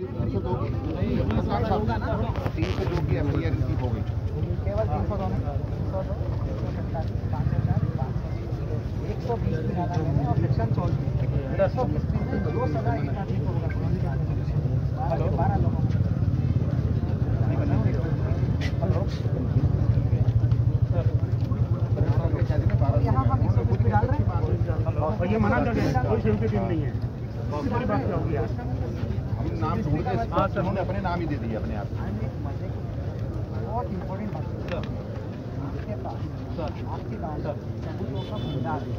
तीन की की और को ये मना कर कोई सेंसिटिव नहीं है पूरी बात क्या होगी यार नाम ढूंढ के उन्होंने अपने नाम ही दे दिए अपने आप बहुत इम्पोर्टेंट बात है। आपके पास आपके पास सबूतों का भंडार है।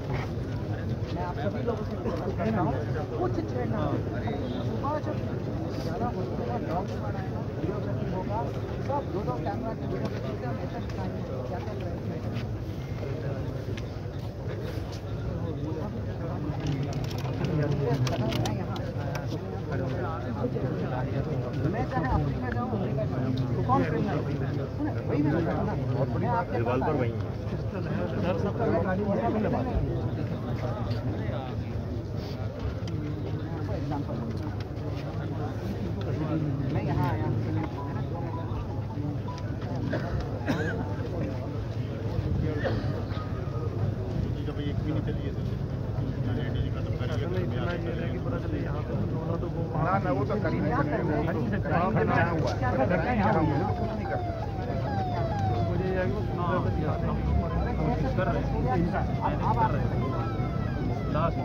मैं आप सभी लोगों से रिक्वेस्ट करता हूँ कुछ छेड़ना सुबह जब ज़्यादा होगा डॉग बनाएगा वीडियो होगा सब दो दो कैमरा की वीडियो से ऐसा दिखाएँगे क्या क्या करेंगे मैं चाहे अफ्रीका जाऊँ अफ्रीका जाऊँ तो कौन ट्रेनर है वही मैं बता रहा हूँ मैं आपके पास आया। सर सबका मैं गाड़ी में आपको एग्ज़ाम्पल मैं यहाँ आया जब एक भी नहीं चली है पता चले तो तो कर तो अगर करते हैं यहाँ हम तो ये है वो तो करीब हुआ था। कर रहे हैं। लास्ट